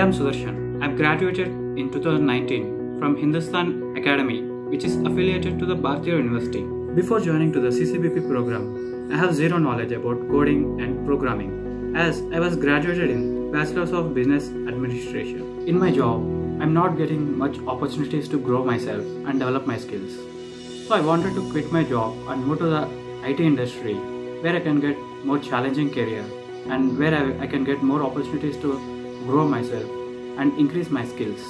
am Sudharshan. I've graduated in 2019 from Hindustan Academy, which is affiliated to the Bharatiya University. Before joining to the CCBP program, I have zero knowledge about coding and programming, as I was graduated in Bachelor's of Business Administration. In my job, I'm not getting much opportunities to grow myself and develop my skills. So I wanted to quit my job and move to the IT industry where I can get more challenging career and where I, I can get more opportunities to grow myself and increase my skills.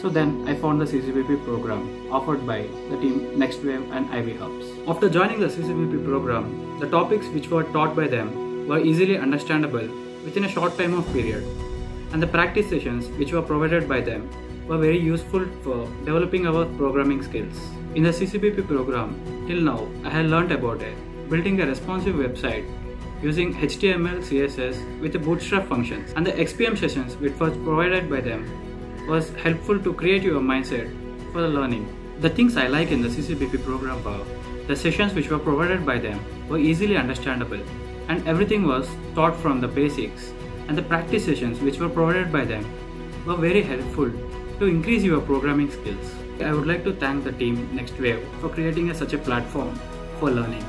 So then I found the CCBP program offered by the team NxtWave and IB Hubs. After joining the CCBP program, the topics which were taught by them were easily understandable within a short time of period and the practice sessions which were provided by them were very useful for developing our programming skills. In the CCBP program, till now, I have learned about it, building a responsive website using HTML, CSS with the bootstrap functions and the XPM sessions which was provided by them was helpful to create your mindset for the learning. The things I like in the CCBP program were the sessions which were provided by them were easily understandable and everything was taught from the basics and the practice sessions which were provided by them were very helpful to increase your programming skills. I would like to thank the team NxtWave for creating a, such a platform for learning.